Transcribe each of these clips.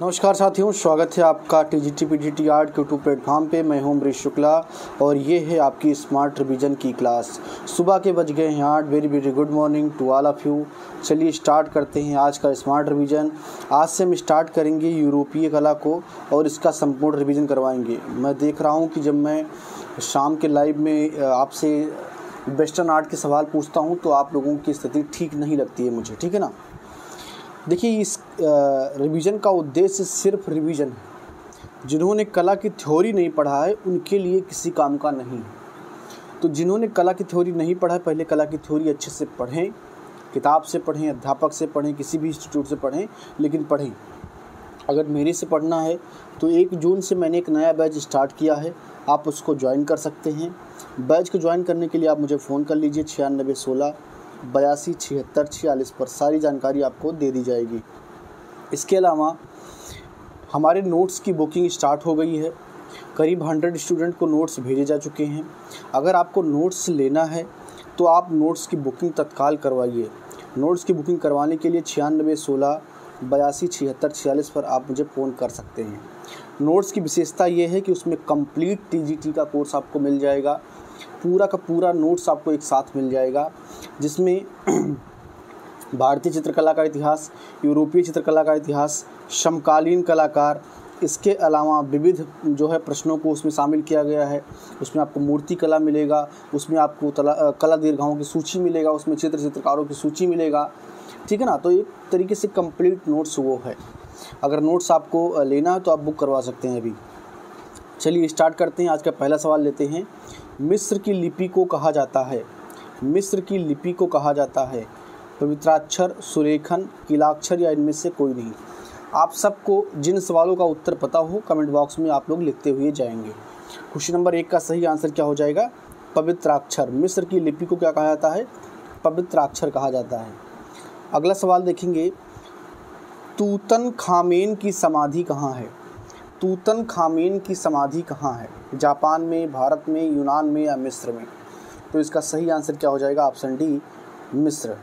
नमस्कार साथियों, स्वागत है आपका T G T P G T art YouTube platform पे। मैं हूँ अमरीश शुक्ला और ये है आपकी स्मार्ट रिवीजन की क्लास सुबह के बज गए हैं आठ। Very very good morning to all of you चलिए स्टार्ट करते हैं आज का स्मार्ट रिवीजन आज से हम स्टार्ट करेंगे यूरोपीय कला को और इसका संपूर्ण रिवीजन करवाएँगे। मैं देख रहा हूँ कि जब मैं शाम के लाइव में आपसे वेस्टर्न आर्ट के सवाल पूछता हूँ तो आप लोगों की स्थिति ठीक नहीं लगती है मुझे, ठीक है ना? देखिए, इस रिवीजन का उद्देश्य सिर्फ़ रिवीजन है जिन्होंने कला की थ्योरी नहीं पढ़ा है, उनके लिए किसी काम का नहीं। तो जिन्होंने कला की थ्योरी नहीं पढ़ा है, पहले कला की थ्योरी अच्छे से पढ़ें, किताब से पढ़ें, अध्यापक से पढ़ें, किसी भी इंस्टीट्यूट से पढ़ें, लेकिन पढ़ें। अगर मेरे से पढ़ना है तो एक जून से मैंने एक नया बैच स्टार्ट किया है, आप उसको ज्वाइन कर सकते हैं। बैच को ज्वाइन करने के लिए आप मुझे फ़ोन कर लीजिए, छियानबे सोलह बयासी, छिहत्तर, छियालीस पर सारी जानकारी आपको दे दी जाएगी। इसके अलावा, हमारे नोट्स की बुकिंग स्टार्ट हो गई है। करीब हंड्रेड स्टूडेंट को नोट्स भेजे जा चुके हैं। अगर आपको नोट्स लेना है तो आप नोट्स की बुकिंग तत्काल करवाइए। नोट्स की बुकिंग करवाने के लिए छियानबे, सोलह, बयासी, छिहत्तर, छियालीस पर आप मुझे फ़ोन कर सकते हैं। नोट्स की विशेषता ये है कि उसमें कंप्लीट टीजीटी का कोर्स आपको मिल जाएगा। पूरा का पूरा नोट्स आपको एक साथ मिल जाएगा, जिसमें भारतीय चित्रकला का इतिहास, यूरोपीय चित्रकला का इतिहास, समकालीन कलाकार, इसके अलावा विविध जो है प्रश्नों को उसमें शामिल किया गया है। उसमें आपको मूर्ति कला मिलेगा, उसमें आपको तला कला दीर्घाओं की सूची मिलेगा, उसमें चित्र चित्रकारों की सूची मिलेगा। ठीक है ना? तो एक तरीके से कंप्लीट नोट्स वो है। अगर नोट्स आपको लेना है तो आप बुक करवा सकते हैं अभी। चलिए स्टार्ट करते हैं। आज का पहला सवाल लेते हैं। मिस्र की लिपि को कहा जाता है। मिस्र की लिपि को कहा जाता है। पवित्राक्षर, सुरेखन, किलाक्षर या इनमें से कोई नहीं। आप सबको जिन सवालों का उत्तर पता हो, कमेंट बॉक्स में आप लोग लिखते हुए जाएँगे। क्वेश्चन नंबर एक का सही आंसर क्या हो जाएगा? पवित्राक्षर। मिस्र की लिपि को क्या कहा जाता है? पवित्राक्षर कहा जाता है। अगला सवाल देखेंगे। तूतन खामेन की समाधि कहाँ है? तूतन खामेन की समाधि कहाँ है? जापान में, भारत में, यूनान में या मिस्र में? तो इसका सही आंसर क्या हो जाएगा? ऑप्शन डी, मिस्र।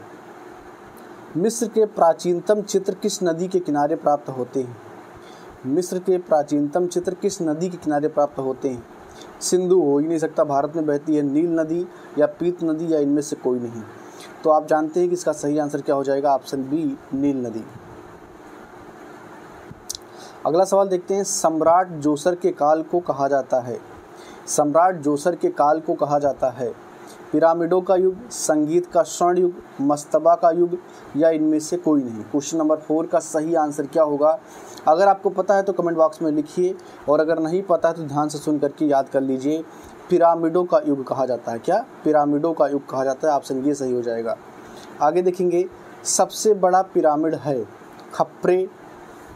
मिस्र के प्राचीनतम चित्र किस नदी के किनारे प्राप्त होते हैं? मिस्र के प्राचीनतम चित्र किस नदी के किनारे प्राप्त होते हैं? सिंधु हो ही नहीं सकता, भारत में बहती है नील नदी या पीत नदी या इनमें से कोई नहीं। तो आप जानते हैं कि इसका सही आंसर क्या हो जाएगा? ऑप्शन बी, नील नदी। अगला सवाल देखते हैं, सम्राट जोसर के काल को कहा जाता है। सम्राट जोसर के काल को कहा जाता है। पिरामिडों का युग, संगीत का स्वर्ण युग, मस्तबा का युग, या इनमें से कोई नहीं? क्वेश्चन नंबर फोर का सही आंसर क्या होगा? अगर आपको पता है तो कमेंट बॉक्स में लिखिए, और अगर नहीं पता है तो ध्यान से सुन करके याद कर लीजिए। पिरामिडों का युग कहा जाता है। क्या? पिरामिडों का युग कहा जाता है ऑप्शन ये सही हो जाएगा। आगे देखेंगे, सबसे बड़ा पिरामिड है खप्रे,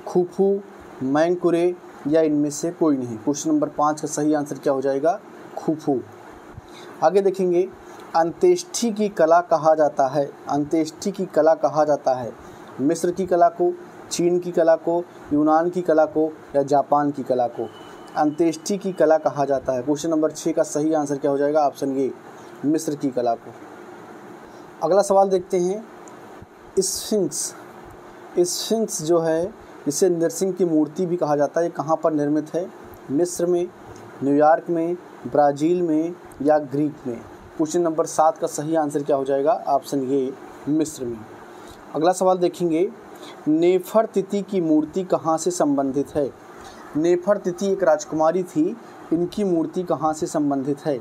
खुफू मैंकुरे या इनमें से कोई नहीं। क्वेश्चन नंबर पाँच का सही आंसर क्या हो जाएगा? खुफू। आगे देखेंगे। अंत्येष्टि की कला कहा जाता है। अंत्येष्टि की कला कहा जाता है। मिस्र की कला को, चीन की कला को, यूनान की कला को या जापान की कला को? अंत्येष्टि की कला कहा जाता है। क्वेश्चन नंबर छः का सही आंसर क्या हो जाएगा? ऑप्शन ए, मिस्र की कला को। अगला सवाल देखते हैं। स्फिंक्स। स्फिंक्स जो है इसे नरसिंह की मूर्ति भी कहा जाता है। कहाँ पर निर्मित है? मिस्र में, न्यूयॉर्क में, ब्राज़ील में या ग्रीक में? क्वेश्चन नंबर सात का सही आंसर क्या हो जाएगा? ऑप्शन ये मिस्र में। अगला सवाल देखेंगे। नेफर तिथि की मूर्ति कहाँ से संबंधित है? नेफर तिथि एक राजकुमारी थी। इनकी मूर्ति कहाँ से संबंधित है?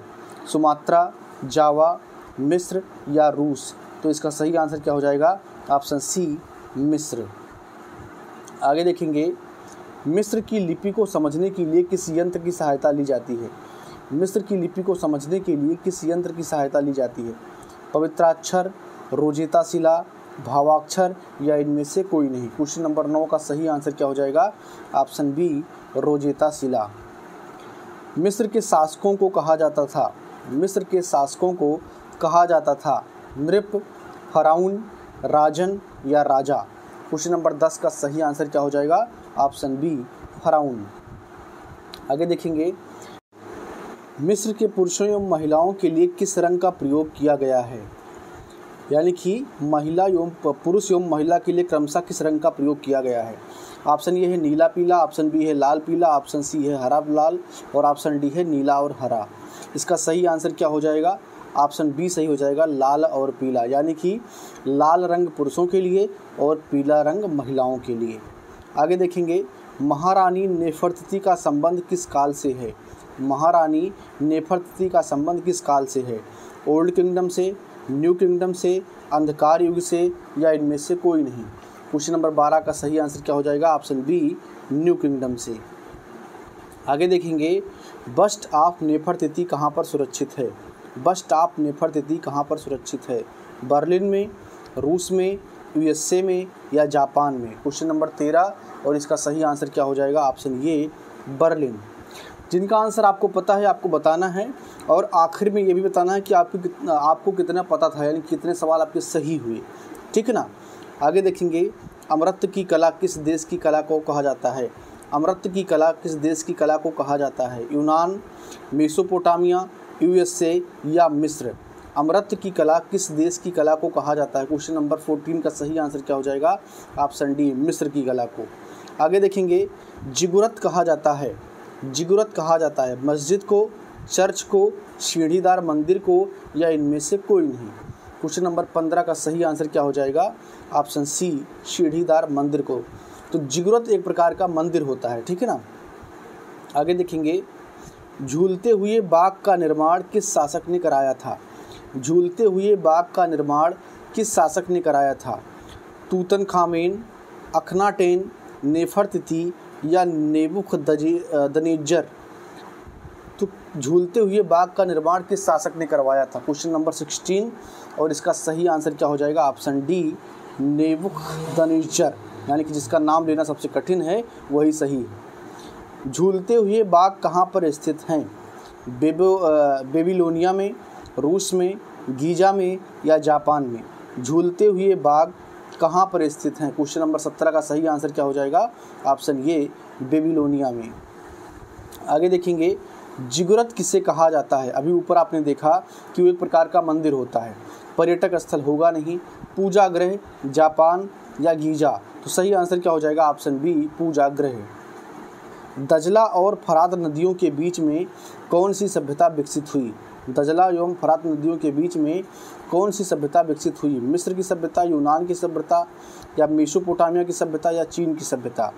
सुमात्रा, जावा, मिस्र या रूस? तो इसका सही आंसर क्या हो जाएगा? ऑप्शन सी, मिस्र। आगे देखेंगे, मिस्र की लिपि को समझने के लिए किस यंत्र की सहायता ली जाती है? मिस्र की लिपि को समझने के लिए किस यंत्र की सहायता ली जाती है? पवित्राक्षर रोजेता शिला भावाक्षर या इनमें से कोई नहीं। क्वेश्चन नंबर नौ का सही आंसर क्या हो जाएगा? ऑप्शन बी रोजेता शिला मिस्र के शासकों को कहा जाता था, मिस्र के शासकों को कहा जाता था, नृप, फराउन, राजन या राजा। क्वेश्चन नंबर दस का सही आंसर क्या हो जाएगा? ऑप्शन बी, फराउन। आगे देखेंगे। मिस्र के पुरुषों एवं महिलाओं के लिए किस रंग का प्रयोग किया गया है? यानी कि महिला एवं पुरुष एवं महिला के लिए क्रमशः किस रंग का प्रयोग किया गया है? ऑप्शन ये है नीला पीला, ऑप्शन बी है लाल पीला, ऑप्शन सी है हरा लाल, और ऑप्शन डी है नीला और हरा। इसका सही आंसर क्या हो जाएगा? ऑप्शन बी सही हो जाएगा, लाल और पीला। यानी कि लाल रंग पुरुषों के लिए और पीला रंग महिलाओं के लिए। आगे देखेंगे, महारानी नेफरतिथि का संबंध किस काल से है? महारानी नेफरतिथि का संबंध किस काल से है? ओल्ड किंगडम से, न्यू किंगडम से, अंधकार युग से, या इनमें से कोई नहीं? क्वेश्चन नंबर बारह का सही आंसर क्या हो जाएगा? ऑप्शन बी, न्यू किंगडम से। आगे देखेंगे, बस्ट ऑफ़ नेफरतिथि कहाँ पर सुरक्षित है? बस्ट ऑफ़ नेफरतिथि कहाँ पर सुरक्षित है? बर्लिन में, रूस में, यूएसए में या जापान में? क्वेश्चन नंबर तेरह, और इसका सही आंसर क्या हो जाएगा? ऑप्शन ये बर्लिन। जिनका आंसर आपको पता है, आपको बताना है, और आखिर में ये भी बताना है कि आपको कितना आपको कितना पता था, यानी कितने सवाल आपके सही हुए। ठीक है ना? आगे देखेंगे, अमृत की कला किस देश की कला को कहा जाता है? अमृत की कला किस देश की कला को कहा जाता है? यूनान, मेसोपोटामिया यूएसए या मिस्र। अमृत की कला किस देश की कला को कहा जाता है? क्वेश्चन नंबर फोर्टीन का सही आंसर क्या हो जाएगा? ऑप्शन डी मिस्र की कला को। आगे देखेंगे, जिगुरत कहा जाता है। जिगुरत कहा जाता है। मस्जिद को, चर्च को, सीढ़ीदार मंदिर को या इनमें से कोई नहीं? क्वेश्चन नंबर पंद्रह का सही आंसर क्या हो जाएगा? ऑप्शन सी, सीढ़ीदार मंदिर को। तो जिगुरत एक प्रकार का मंदिर होता है, ठीक है ना? आगे देखेंगे झूलते हुए बाग का निर्माण किस शासक ने कराया था? झूलते हुए बाग का निर्माण किस शासक ने कराया था? तूतन खामेन अखनाटेन, नेफरतिथि या नेबुख दनेजर तो झूलते हुए बाग का निर्माण किस शासक ने करवाया था? क्वेश्चन नंबर सिक्सटीन, और इसका सही आंसर क्या हो जाएगा? ऑप्शन डी नेबुख दनेजर यानी कि जिसका नाम लेना सबसे कठिन है, वही सही। झूलते हुए बाग कहाँ पर स्थित हैं? बेबो बेबीलोनिया में, रूस में, गीजा में या जापान में? झूलते हुए बाग कहाँ पर स्थित हैं? क्वेश्चन नंबर सत्रह का सही आंसर क्या हो जाएगा? ऑप्शन ये बेबीलोनिया में। आगे देखेंगे, जिगुरत किसे कहा जाता है? अभी ऊपर आपने देखा कि वो एक प्रकार का मंदिर होता है। पर्यटक स्थल होगा नहीं, पूजा ग्रह जापान या गीजा। तो सही आंसर क्या हो जाएगा? ऑप्शन बी, पूजा ग्रह दजला और फरात नदियों के बीच में कौन सी सभ्यता विकसित हुई? दजला एवं फरात नदियों के बीच में कौन सी सभ्यता विकसित हुई? मिस्र की सभ्यता, यूनान की सभ्यता, या मेसोपोटामिया की सभ्यता, या चीन की सभ्यता?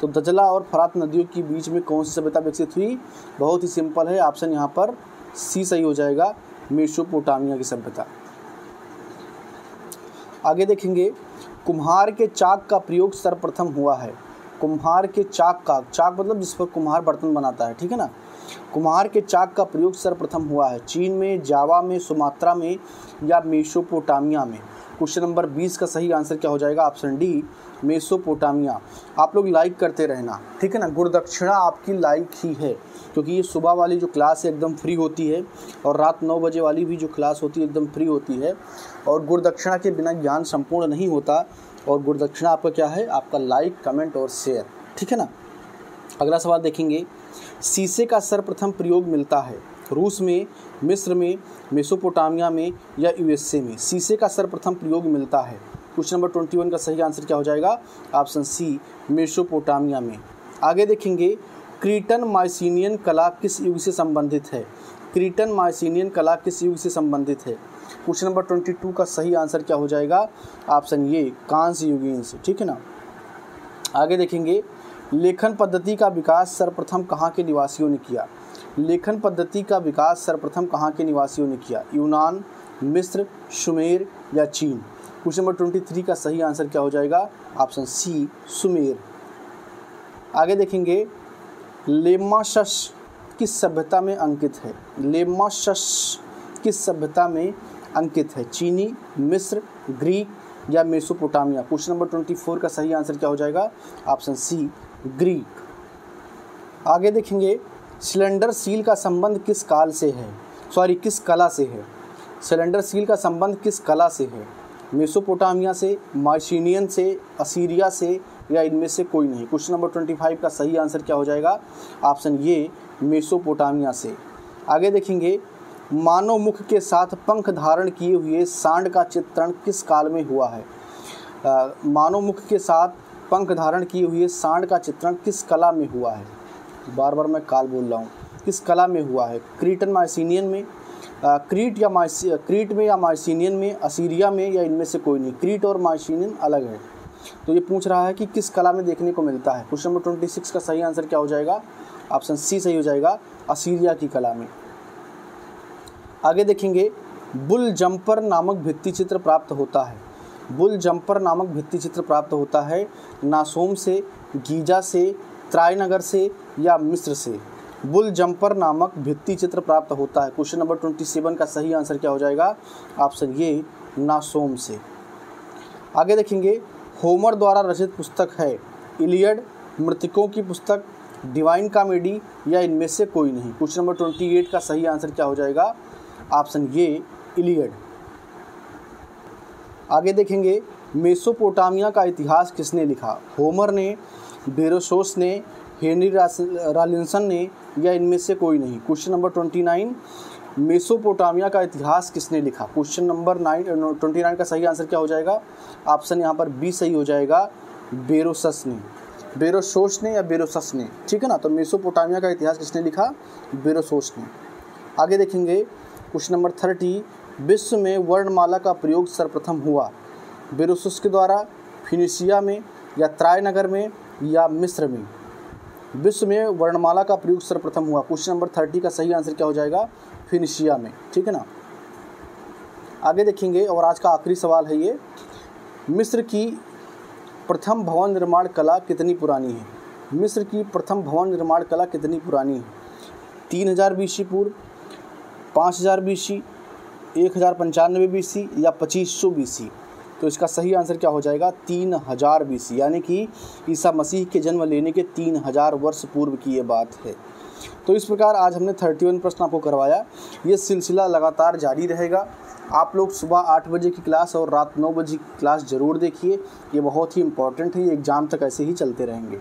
तो दजला और फरात नदियों के बीच में कौन सी सभ्यता विकसित हुई? बहुत ही सिंपल है, ऑप्शन यहाँ पर सी सही हो जाएगा, मेसोपोटामिया की सभ्यता। आगे देखेंगे, कुम्हार के चाक का प्रयोग सर्वप्रथम हुआ है। कुम्हार के चाक का, चाक मतलब जिस पर कुम्हार बर्तन बनाता है, ठीक है ना? कुम्हार के चाक का प्रयोग सर्वप्रथम हुआ है, चीन में, जावा में, सुमात्रा में या मेसोपोटामिया में। क्वेश्चन नंबर 20 का सही आंसर क्या हो जाएगा? Option D, Mesopotamia. आप लोग लाइक करते रहना, ठीक है ना? गुरुदक्षिणा आपकी लाइक ही है, क्योंकि ये सुबह वाली जो क्लास है एकदम फ्री होती है और रात नौ बजे वाली भी जो क्लास होती है, एकदम फ्री होती है। और गुरुदक्षिणा के बिना ज्ञान संपूर्ण नहीं होता और गुरुदक्षिणा आपका क्या है? आपका लाइक कमेंट और शेयर ठीक है ना? अगला सवाल देखेंगे। शीशे का सर्वप्रथम प्रयोग मिलता है। रूस में, मिस्र में, मेसोपोटामिया में या यूएसए में। शीशे का सर्वप्रथम प्रयोग मिलता है। क्वेश्चन नंबर ट्वेंटी वन का सही आंसर क्या हो जाएगा? ऑप्शन सी, मेसोपोटामिया में। आगे देखेंगे। क्रीटन माइसिनियन कला किस युग से संबंधित है? क्रीटन माइसिनियन कला किस युग से संबंधित है? क्वेश्चन नंबर ट्वेंटी टू का सही आंसर क्या हो जाएगा? ऑप्शन ये कांस युगीन से। ठीक है ना? आगे देखेंगे। लेखन पद्धति का विकास सर्वप्रथम कहाँ के निवासियों ने किया? लेखन पद्धति का विकास सर्वप्रथम कहाँ के निवासियों ने किया? यूनान, मिस्र, सुमेर या चीन? क्वेश्चन नंबर ट्वेंटी थ्री का सही आंसर क्या हो जाएगा? Option C, Sumer. आगे देखेंगे। लेमाशस किस सभ्यता में अंकित है? लेमाशस किस सभ्यता में अंकित है। चीनी, मिस्र, ग्रीक या Mesopotamia. Question number twenty four का सही आंसर क्या हो जाएगा? Option C, Greek. आगे देखेंगे, सिलेंडर सील का संबंध किस काल से है? सॉरी, किस कला से है? सिलेंडर सील का संबंध किस कला से है? मेसोपोटामिया से मार्शिनियन से, असीरिया से या इनमें से कोई नहीं? क्वेश्चन नंबर ट्वेंटी फाइव का सही आंसर क्या हो जाएगा? ऑप्शन ये मेसोपोटामिया से। आगे देखेंगे मानव मुख के साथ पंख धारण किए हुए सांड का चित्रण किस काल में हुआ है? मानव मुख के साथ पंख धारण किए हुए सांड का चित्रण किस कला में हुआ है? बार बार मैं काल बोल रहा हूँ। किस कला में हुआ है? क्रीटन माइसिनियन में? आ, क्रीट या क्रीट में या माइसिनियन में? असीरिया में या इनमें से कोई नहीं? क्रीट और माइसिनियन अलग है। तो ये पूछ रहा है कि किस कला में देखने को मिलता है? क्वेश्चन नंबर ट्वेंटी सिक्स का सही आंसर क्या हो जाएगा? ऑप्शन सी सही हो जाएगा असीरिया की कला में। आगे देखेंगे, बुल जम्पर नामक भित्ति चित्र प्राप्त होता है। बुल जम्पर नामक भित्ति चित्र प्राप्त होता है नासोम से, गीजा से, त्रायनगर से या मिस्र से। बुल जम्पर नामक भित्ति चित्र प्राप्त होता है। क्वेश्चन नंबर ट्वेंटी सेवन का सही आंसर क्या हो जाएगा? ऑप्शन ये नासोम से। आगे देखेंगे, होमर द्वारा रचित पुस्तक है। इलियड, मृतकों की पुस्तक, डिवाइन कामेडी या इनमें से कोई नहीं। क्वेश्चन नंबर ट्वेंटी एट का सही आंसर क्या हो जाएगा? ऑप्शन ये इलियड। आगे देखेंगे, मेसोपोटामिया का इतिहास किसने लिखा? होमर ने, बेरोसोस ने, हेनरी रालिंसन ने, या इनमें से कोई नहीं? Question number twenty nine, Mesopotamia का इतिहास किसने लिखा? Question number nine twenty nine का सही आंसर क्या हो जाएगा? ऑप्शन यहाँ पर बी सही हो जाएगा, बेरोसस ने। बेरोसोस ने या बेरोसस ने? ठीक है ना? तो मेसोपोटामिया का इतिहास किसने लिखा? बेरोसोस ने। आगे देखेंगे क्वेश्चन नंबर थर्टी, विश्व में वर्णमाला का प्रयोग सर्वप्रथम हुआ। बेरोसस के द्वारा फिनिशिया में, या त्रायनगर में, या मिस्र में? विश्व में वर्णमाला का प्रयोग सर्वप्रथम हुआ। क्वेश्चन नंबर थर्टी का सही आंसर क्या हो जाएगा? फिनिशिया में। ठीक है ना? आगे देखेंगे, और आज का आखिरी सवाल है ये। मिस्र की प्रथम भवन निर्माण कला कितनी पुरानी है? मिस्र की प्रथम भवन निर्माण कला कितनी पुरानी है? तीन हज़ार बीसी पूर्व पाँच हज़ार बीसी, एक हज़ार पंचानवे बीसी या पच्चीस सौ बीसी। तो इसका सही आंसर क्या हो जाएगा? तीन हज़ार बीसी। यानी कि ईसा मसीह के जन्म लेने के तीन हज़ार वर्ष पूर्व की ये बात है। तो इस प्रकार आज हमने थर्टी वन प्रश्न आपको करवाया। ये सिलसिला लगातार जारी रहेगा। आप लोग सुबह आठ बजे की क्लास और रात नौ बजे की क्लास ज़रूर देखिए। ये बहुत ही इंपॉर्टेंट है। ये एग्ज़ाम तक ऐसे ही चलते रहेंगे।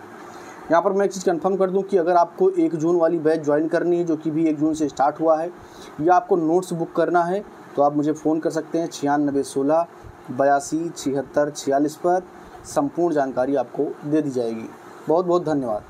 यहाँ पर मैं एक चीज़ कन्फर्म कर दूँ कि अगर आपको एक जून वाली बैच ज्वाइन करनी है, जो कि भी एक जून से स्टार्ट हुआ है, या आपको नोट्स बुक करना है तो आप मुझे फ़ोन कर सकते हैं छियानबे सोलह, बयासी, छिहत्तर, छियालीस पर। संपूर्ण जानकारी आपको दे दी जाएगी। बहुत बहुत धन्यवाद।